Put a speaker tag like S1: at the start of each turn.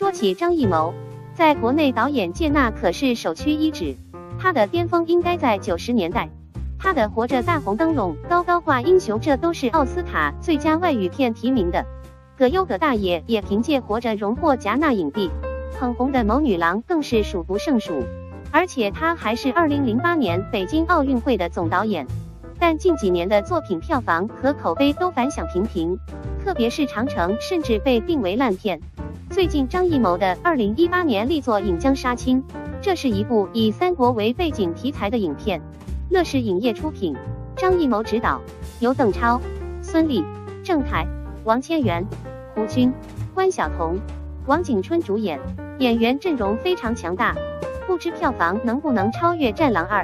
S1: 说起张艺谋，在国内导演界那可是首屈一指，他的巅峰应该在九十年代。他的《活着》大红灯笼、高高挂英雄，这都是奥斯卡最佳外语片提名的。葛优葛大爷也凭借《活着》荣获戛纳影帝，捧红的谋女郎更是数不胜数。而且他还是二零零八年北京奥运会的总导演。但近几年的作品票房和口碑都反响平平，特别是《长城》甚至被定为烂片。最近张艺谋的二零一八年力作《引江杀青》，这是一部以三国为背景题材的影片。乐视影业出品，张艺谋执导，由邓超、孙俪、郑恺、王千源、胡军、关晓彤、王景春主演，演员阵容非常强大，不知票房能不能超越《战狼二》。